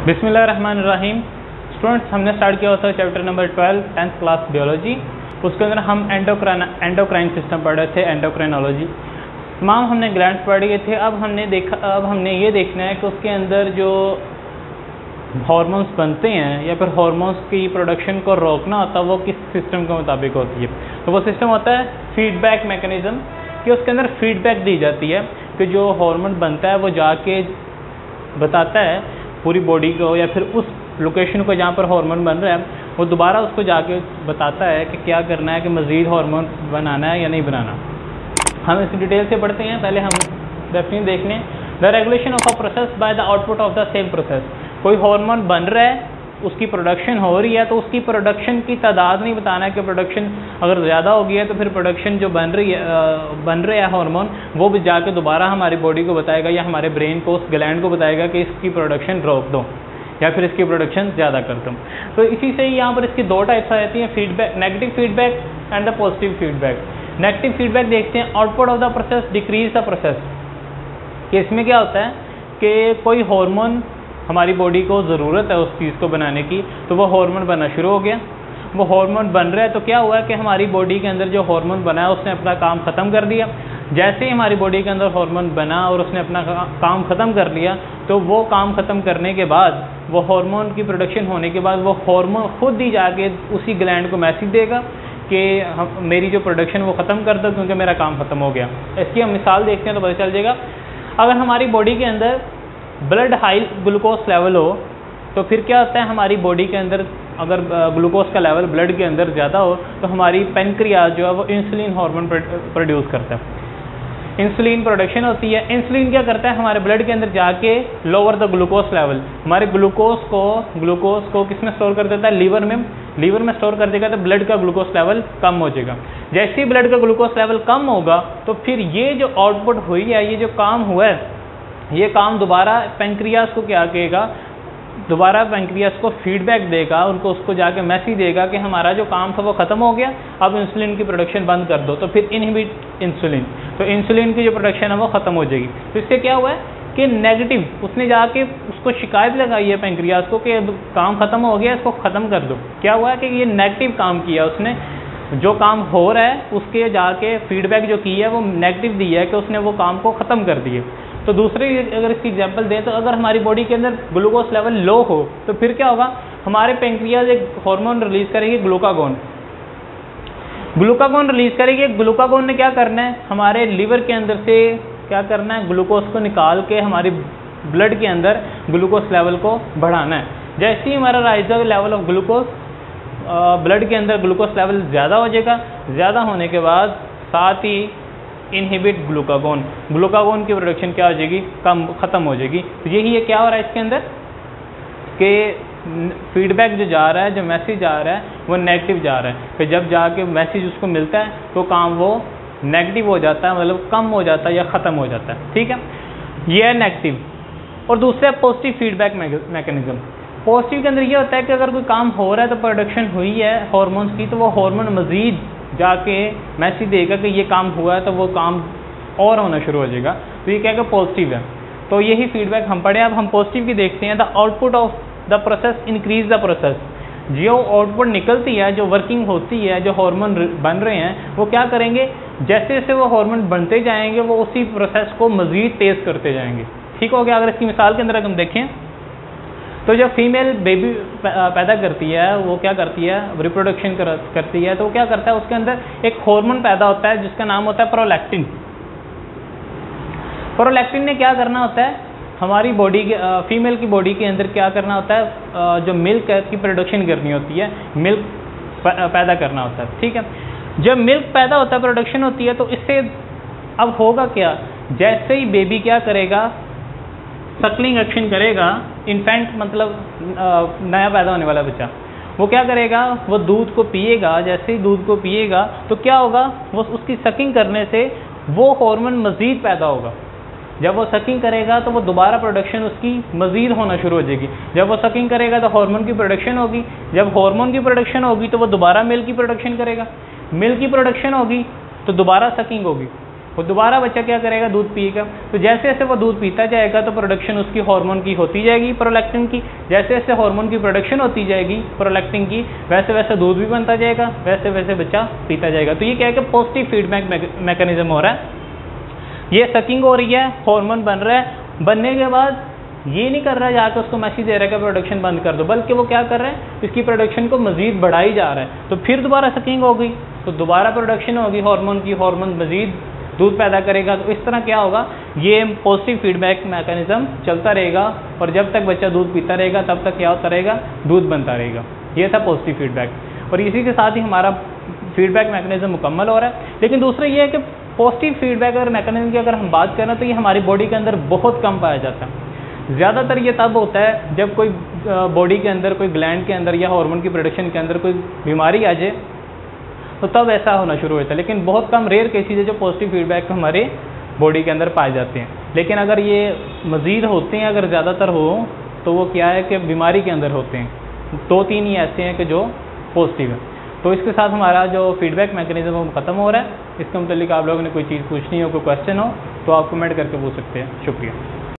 बिस्मिल्लाहिर्रहमानिर्रहीम। स्टूडेंट्स, हमने स्टार्ट किया होता है chapter number 12 tenth class biology उसके अंदर हम एंडोक्राइन एंडोक्राइन सिस्टम पढ़ रहे थे एंडोक्राइनोलॉजी तमाम हमने ग्लैंड पढ़ गए थे, अब हमने देखा अब हमने ये देखना है कि उसके अंदर जो हॉर्मोन्स बनते हैं, या फिर हॉर्मोन्स की प्रोडक्शन को रोकना होता है, वो किस सिस्टम के मुताबिक होती है। तो वो सिस्टम होता है फीडबैक मैकेनिज़्म कि उसके अंदर फीडबैक दी जाती है, कि जो हार्मोन बनता है, वो जाके बताता है पूरी बॉडी को या फिर उस लोकेशन को जहाँ पर हार्मोन बन रहा है, वो दोबारा उसको जाके बताता है कि क्या करना है, कि मज़ीद हार्मोन बनाना है या नहीं बनाना। हम इस डिटेल से पढ़ते हैं, पहले हम डेफिनेट देख लें। The regulation of a process by the output of the same process कोई हार्मोन बन रहा है उसकी प्रोडक्शन हो रही है तो उसकी प्रोडक्शन की तादाद नहीं बताना है कि प्रोडक्शन अगर ज़्यादा हो गई है तो फिर प्रोडक्शन जो बन रही है बन रहे हैं हार्मोन वो भी जाके दोबारा हमारी बॉडी को बताएगा या हमारे ब्रेन को, उस ग्लैंड को बताएगा कि इसकी प्रोडक्शन रोक दो, या फिर इसकी प्रोडक्शन ज़्यादा कर दो। तो इसी से ही यहाँ पर इसकी दो टाइप्स आ जाती हैं feedback negative feedback and the positive feedback negative feedback देखते हैं output of the process decrease the process कि इसमें क्या होता है कि कोई हार्मोन हमारी बॉडी को ज़रूरत है उस चीज़ को बनाने की तो वो हार्मोन बनना शुरू हो गया। वो हार्मोन बन रहा है तो क्या हुआ कि हमारी बॉडी के अंदर जो हार्मोन बना है, उसने अपना काम ख़त्म कर दिया। जैसे ही हमारी बॉडी के अंदर हार्मोन बना और उसने अपना काम ख़त्म कर लिया तो वो काम ख़त्म करने के बाद, वो हार्मोन की प्रोडक्शन होने के बाद वो हार्मोन खुद ही जाके उसी ग्लैंड को मैसेज देगा कि मेरी जो प्रोडक्शन वो ख़त्म कर दो क्योंकि मेरा काम ख़त्म हो गया। इसकी हम मिसाल देखते हैं तो पता चल जाएगा। अगर हमारी बॉडी के अंदर ब्लड हाई ग्लूकोज लेवल हो तो फिर क्या होता है, हमारी बॉडी के अंदर अगर ग्लूकोज का लेवल ब्लड के अंदर ज़्यादा हो तो हमारी पेनक्रिया जो है वो इंसुलिन हार्मोन प्रोड्यूस करता है। इंसुलिन प्रोडक्शन होती है। इंसुलिन क्या करता है, हमारे ब्लड के अंदर जाके लोअर द ग्लूकोज लेवल हमारे ग्लूकोज को ग्लूकोज को किसमें स्टोर कर देता है? लीवर में। लीवर में स्टोर कर देगा तो ब्लड का ग्लूकोज लेवल कम हो जाएगा। जैसे ही ब्लड का ग्लूकोज लेवल कम होगा तो फिर ये जो आउटपुट हुई है, ये जो काम हुआ है ये काम दोबारा पेंक्रियास को क्या कहेगा? दोबारा पेंक्रियास को फीडबैक देगा, उनको उसको जाके मैसेज देगा कि हमारा जो काम था वो ख़त्म हो गया, अब इंसुलिन की प्रोडक्शन बंद कर दो तो फिर इनहिबिट इंसुलिन तो इंसुलिन की जो प्रोडक्शन है वो ख़त्म हो जाएगी। तो इससे क्या हुआ है कि नेगेटिव उसने जाके उसको शिकायत लगाई है पेंक्रियास को कि काम ख़त्म हो गया, इसको ख़त्म कर दो। क्या हुआ है कि ये नेगेटिव काम किया उसने? जो काम हो रहा है, उसके जाके फीडबैक जो की है वो नेगेटिव दी है कि उसने वो काम को ख़त्म कर दिए तो दूसरी अगर इसकी एग्जांपल दें तो अगर हमारी बॉडी के अंदर ग्लूकोज लेवल लो हो तो फिर क्या होगा? हमारे पेंक्रियाज एक हार्मोन रिलीज़ करेगी ग्लूकागोन ग्लूकागोन रिलीज़ करेगी ग्लूकागोन ने क्या करना है? हमारे लीवर के अंदर से क्या करना है? ग्लूकोज को निकाल के हमारी ब्लड के अंदर ग्लूकोज लेवल को बढ़ाना है। जैसे ही हमारा rise level of glucose blood के अंदर ग्लूकोज लेवल ज़्यादा हो जाएगा, ज़्यादा होने के बाद साथ ही इनहिबिट ग्लूकागोन ग्लूकागोन की प्रोडक्शन क्या हो जाएगी? कम, ख़त्म हो जाएगी। तो यही है, क्या हो रहा है इसके अंदर? कि फीडबैक जो जा रहा है, जो मैसेज जा रहा है, वो नेगेटिव जा रहा है। फिर जब जाके मैसेज उसको मिलता है तो काम वो नेगेटिव हो जाता है मतलब कम हो जाता है या ख़त्म हो जाता है। ठीक है? ये है नेगेटिव और दूसरा पॉजिटिव फीडबैक मैकेनिज्म पॉजिटिव के अंदर ये होता है कि अगर कोई काम हो रहा है तो प्रोडक्शन हुई है हॉर्मोन्स की तो वो हार्मोन मज़ीद जाके मैसेज देगा कि ये काम हुआ है तो वो काम और होना शुरू हो जाएगा। तो ये क्या पॉजिटिव है। तो यही फीडबैक हम पढ़े, अब हम पॉजिटिव की देखते हैं। The output of the process increase the process जो आउटपुट निकलती है, जो वर्किंग होती है, जो हार्मोन बन रहे हैं, वो क्या करेंगे? जैसे जैसे वो हार्मोन बनते जाएँगे, वो उसी प्रोसेस को मज़ीद तेज़ करते जाएँगे। ठीक हो गया? अगर इसकी मिसाल के अंदर हम देखें तो जब फीमेल बेबी पैदा करती है वो क्या करती है? रिप्रोडक्शन कर, करती है तो वो क्या करता है? उसके अंदर एक हार्मोन पैदा होता है जिसका नाम होता है प्रोलैक्टिन प्रोलैक्टिन ने क्या करना होता है? हमारी बॉडी के फीमेल की बॉडी के अंदर क्या करना होता है? जो मिल्क की प्रोडक्शन करनी होती है. मिल्क पैदा करना होता है ठीक है? जब मिल्क पैदा होता है प्रोडक्शन होती है तो इससे अब होगा क्या? जैसे ही बेबी क्या करेगा? सकलिंग एक्शन करेगा इन्फेंट मतलब नया पैदा होने वाला बच्चा। वो क्या करेगा? वो दूध को पिएगा, जैसे ही दूध को पिएगा तो क्या होगा? वो उसकी सकिंग करने से वो हार्मोन मज़ीद पैदा होगा। जब वो सकिंग करेगा तो वो दोबारा प्रोडक्शन उसकी मज़ीद होना शुरू हो जाएगी। जब वो सकिंग करेगा तो हार्मोन की प्रोडक्शन होगी। जब हार्मोन की प्रोडक्शन होगी तो वो दोबारा मिल्क की प्रोडक्शन करेगा। मिल्क की प्रोडक्शन होगी तो दोबारा सकिंग होगी। वो दोबारा बच्चा क्या करेगा? दूध पिएगा। तो जैसे जैसे वो दूध पीता जाएगा तो प्रोडक्शन उसकी हार्मोन की होती जाएगी प्रोलैक्टिन की। जैसे जैसे हार्मोन की प्रोडक्शन होती जाएगी प्रोलैक्टिन की, वैसे वैसे दूध भी बनता जाएगा, वैसे वैसे बच्चा पीता जाएगा। तो ये क्या है कि पॉजिटिव फीडबैक मैकेनिज्म हो रहा है। ये सकिंग हो रही है हॉर्मोन बन रहा है। बनने के बाद ये नहीं कर रहा है जाकर उसको मैसेज दे रहा है कि प्रोडक्शन बंद कर दो। बल्कि वो क्या कर रहे हैं, इसकी प्रोडक्शन को मजीद बढ़ाई जा रहा है। तो फिर दोबारा सकिंग होगी तो दोबारा प्रोडक्शन होगी हार्मोन की हार्मोन मजीद दूध पैदा करेगा तो इस तरह क्या होगा? ये पॉजिटिव फीडबैक मैकेनिज्म चलता रहेगा और जब तक बच्चा दूध पीता रहेगा, तब तक क्या होता रहेगा? दूध बनता रहेगा। ये था पॉजिटिव फीडबैक और इसी के साथ ही हमारा फीडबैक मैकेनिज्म मुकम्मल हो रहा है। लेकिन दूसरा ये है कि पॉजिटिव फीडबैक और मैकेनिज्म की अगर हम बात करें तो ये हमारी बॉडी के अंदर बहुत कम पाया जाता है। ज़्यादातर ये तब होता है जब कोई बॉडी के अंदर, कोई ग्लैंड के अंदर या हार्मोन की प्रोडक्शन के अंदर कोई बीमारी आ जाए तो तब ऐसा होना शुरू होता है। लेकिन बहुत कम रेयर केसेज है जो पॉजिटिव फीडबैक हमारे बॉडी के अंदर पाए जाते हैं। लेकिन अगर ये मज़ीद होते हैं, अगर ज़्यादातर हो तो वो क्या है कि बीमारी के अंदर होते हैं। दो तीन ही ऐसे हैं कि जो पॉजिटिव है। तो इसके साथ हमारा जो फीडबैक मैकेनिज्म वो ख़त्म हो रहा है। इसके मतलब आप लोगों ने कोई चीज़ पूछनी हो, कोई क्वेश्चन हो तो आप कमेंट करके पूछ सकते हैं। शुक्रिया।